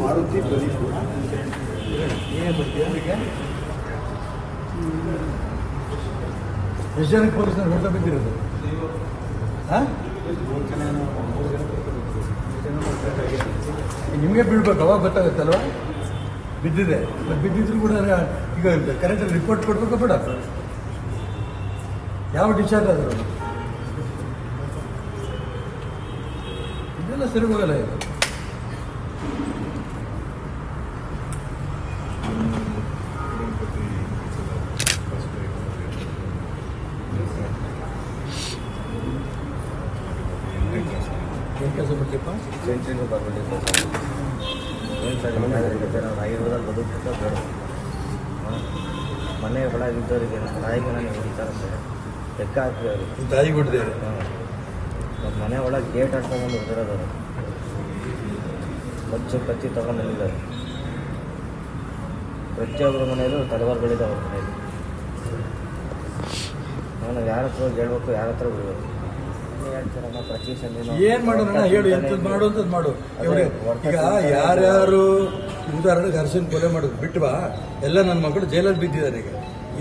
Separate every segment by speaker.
Speaker 1: ಮಾರುತಿ ಪ್ರದೀಪ್
Speaker 2: ಎಷ್ಟು ಜನಕ್ಕೆ ಪೊಲೀಸ್ನವ್ರು ಹೊಡೆದ ಬಿದ್ದಿರೋದು ನಿಮಗೆ ಬೀಳ್ಬೇಕು, ಅವಾಗ ಗೊತ್ತಾಗುತ್ತಲ್ವ? ಬಿದ್ದಿದೆ. ಬಿದ್ದಿದ್ರು ಕೂಡ ಈಗ ಕರೆಕ್ಟಾಗಿ ರಿಪೋರ್ಟ್ ಕೊಡ್ಬೇಕು ಬೇಡ. ಯಾವ ಡಿಸ್ಚಾರ್ಜ್ ಆದರು. ಇದೆಲ್ಲ ಸರಿ ಹೋಗಲ್ಲ ಇದು. ಕೆಲಸ ಮಾಡ್ತೀಯಪ್ಪ
Speaker 3: ಸೆಂಚುರಿ ನಾವು ಆಯುರ್ವೇದಲ್ಲಿ ಬದುಕ್ತಾ ಬೇಡ ಮನೆ ಒಳಗಿದ್ದವರಿಗೆ ನಮ್ಮ ತಾಯಿಗೆ ನಾನು ಹೊಡಿತಾರಂತೆ ಲೆಕ್ಕ ಹಾಕಿ
Speaker 2: ತಾಯಿ ಕೊಟ್ಟಿದ್ದಾರೆ
Speaker 3: ಹಾಂ ಮನೆ ಒಳಗೆ ಗೇಟ್ ಹಾಕ್ಕೊಂಡು ಹೊಡೆದಿರೋದು ಬಚ್ಚು ಕತ್ತಿ ತಗೊಂಡು ನಿಲ್ಲಿದ್ದಾರೆ ಪ್ರತಿಯೊಬ್ಬರ ಮನೆಯಲ್ಲೂ ತಲವಾರುಗಳಿದ್ದಾವೆ ಅವ್ರ ಮನೆಯಲ್ಲಿ. ನಾನು ಯಾರ ಹತ್ರ ಹೇಳ್ಬೇಕು ಯಾರ ಹತ್ರ ಬಿಡ್ಬೇಕು ನೀವ್ ಹೇಳ್ತೀರಮ್ಮ ಪ್ರತಿ ಸಂಜೆ
Speaker 2: ಏನ್ ಮಾಡೋಣ? ಹೇಳು ಎಂಥದ್ದು ಮಾಡು ಅಂತದ್ ಮಾಡು. ಇವ್ರಿಗೆ ಈಗ ಯಾರ್ಯಾರು ಉದಾಹರಣೆಗೆ ಹರ್ಷನ್ ಕೊಲೆ ಮಾಡೋದು ಬಿಟ್ಟು ಎಲ್ಲ ನನ್ನ ಮಕ್ಕಳು ಜೈಲಲ್ಲಿ ಬಿದ್ದಿದ್ದಾರೆ ಈಗ.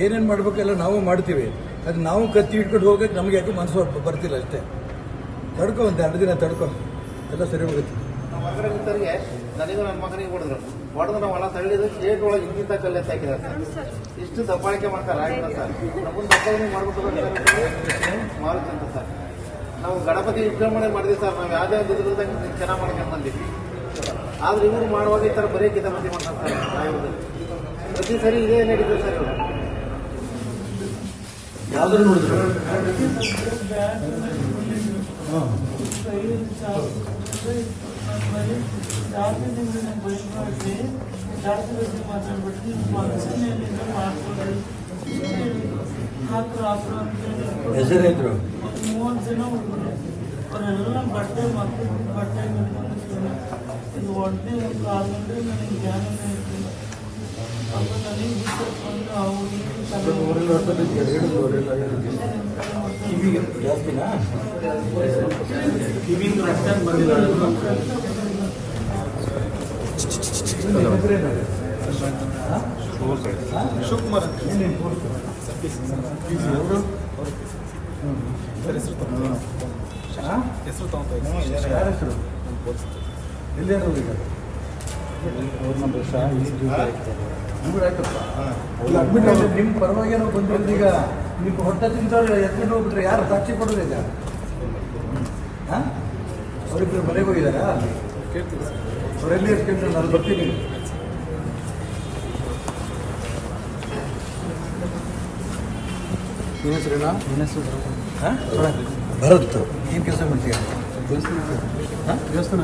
Speaker 2: ಏನೇನ್ ಮಾಡ್ಬೇಕು ಎಲ್ಲ ನಾವು ಮಾಡ್ತೀವಿ. ಅದು ನಾವು ಕತ್ತಿ ಇಟ್ಕೊಂಡು ಹೋಗಕ್ಕೆ ನಮಗೆ ಯಾಕೆ ಮನಸ್ಸು ಬರ್ತಿಲ್ಲ ಅಷ್ಟೇ. ತಡ್ಕೊ ಒಂದು ಎರಡು ದಿನ ತಡ್ಕೊ. ಎಲ್ಲ ಸರಿ ಹೋಗುತ್ತೆ.
Speaker 4: ನನಗೂ ನನ್ನ ಮಗನಿಗೆ ಹೊಡೆದ್ರು. ಹೊಡೆದು ನಾವು ಹೊಲ ತಳ್ಳಿದ್ರು ಸ್ಟೇಟ್ ಒಳಗೆ ಇಂಗಿಂತ ಕಲ್ಲು ಹಾಕಿದ್ದಾರೆ ಸರ್. ಇಷ್ಟು ದಬ್ಬಾಳಿಕೆ ಮಾಡ್ತಾರೆ ಆಗಿಲ್ಲ ಸರ್? ನಮ್ಮನ್ನ ದಬ್ಬಾಳಿಕೆ ಮಾಡ್ಬೇಕು ಮಾರುತಿ ಅಂತ ಸರ್. ನಾವು ಗಣಪತಿ ವಿಜೃಂಭಣೆ ಮಾಡಿದ್ವಿ ಸರ್ ನಾವು ಯಾವುದೇ ಒಂದು ಇದ್ರದಾಗ ಚೆನ್ನಾಗಿ ಮಾಡ್ಕೊಂಡು ಬಂದಿದ್ವಿ ಆದ್ರೆ ಇವರು ಮಾಡುವಾಗ ಈ ಥರ ಬರೀ ಕಿತಾಪತಿ ಮಾಡ್ತಾರೆ ಸರ್ ಪ್ರತಿ ಸರಿ ಇದೇ ನಡೀತದೆ ಸರ್ ಇವರು
Speaker 2: ನೋಡಿದ್ರು?
Speaker 5: ಮೂವತ್ತು ಜನ ಹುಡುಗರು ಅವರೆಲ್ಲ ಬಟ್ಟೆ ಮತ್ತೆ ಬಟ್ಟೆ ಇದು ಒಡ್ಡಿ ಒಂದು ಕಾಲು ಗಂಟೆ ನನಗೆ ಜ್ಞಾನನೇ ನನಗೆ ಬಿಟ್ಟು ಅವ್ರಿಗೆ
Speaker 2: ರಕ್ತ ಹೆಸರೇನು? ಹಾ? ಹಾ? ಏನೇನು ಕೋರ್ಸು? ಇದು ಎವ್ರು? ಹ್ಮ್. ಹಾ? ಯಾರ ಹೆಸರು ಈಗ ಆಯ್ತಪ್ಪ ಈಗ ನಿಮ್ಮ ಬಂದಿರೋದು ಈಗ ನಿಮ್ಗೆ ಹೊಟ್ಟೆ ತಿಂತವ್ರು ಎತ್ಕೊಂಡು ಹೋಗ್ಬಿಟ್ರೆ ಯಾರು ಸಾಕ್ಷಿ ಕೊಡೋದು ಈಗ ಹಾಂ ಅವರಿಬ್ಬರು ಮನೆಗೆ ಹೋಗಿದ್ದಾರಾ ಅವರೆಲ್ಲಿ ಎತ್ಕೊಂಡ್ರೆ ನಾನು ಬರ್ತೀನಿ ನಿನ್ನ ಹೆಸರೇನಾ? ಹಾಂ? ಭರತ್ ಏನು ಕೆಲಸ ಮಾಡ್ತೀಯ? ಹಾಂ?
Speaker 1: ದೇವಸ್ಥಾನ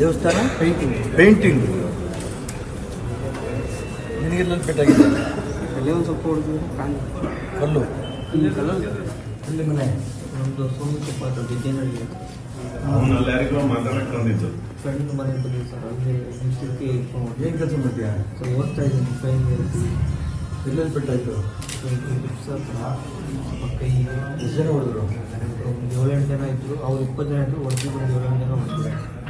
Speaker 2: ದೇವಸ್ಥಾನ? ಪೇಂಟಿಂಗ್. ಪೇಂಟಿಂಗ್. ನಿನಗೆಲ್ಲ ಪೆಟ್ಟಾಗಿದೆ
Speaker 1: ಅಲ್ಲೇ ಒಂದು ಸ್ವಲ್ಪ ಕಾಣ್.
Speaker 2: ಕಲ್ಲು. ಅಲ್ಲಿ ಮನೆ.
Speaker 5: ನಮ್ಮದು
Speaker 6: ಅವನು ಮಾತಾಡಕ್ಕೆ ಬಂದಿದ್ದು
Speaker 5: ಫ್ರೆಂಡ್ ಮನೆ ಬಂದಿದ್ದು ಸರ್ ಅಲ್ಲಿ
Speaker 2: ಏನು ಕೆಲಸ ಮಾಡ್ತೀಯ?
Speaker 5: ಸೊ ಓದ್ತಾ ಇದ್ದೀನಿ ಫೈನ್
Speaker 2: ಎಲ್ಲೆಲ್ಲಿ ಪೆಟ್ಟಾಯ್ತು
Speaker 5: ಸರ್ ಈಗ
Speaker 2: ಎಷ್ಟು ಜನ ಹೊಡೆದ್ರು
Speaker 5: ಒಂದು ಏಳೆಂಟು ಜನ ಇದ್ರು. ಅವ್ರು ಇಪ್ಪತ್ತು ಜನ ಇದ್ರು. ಹೊಡೆದು ಒಂದು ಏಳೆಂಟು ಜನ ಹೊಡೆದ್ರು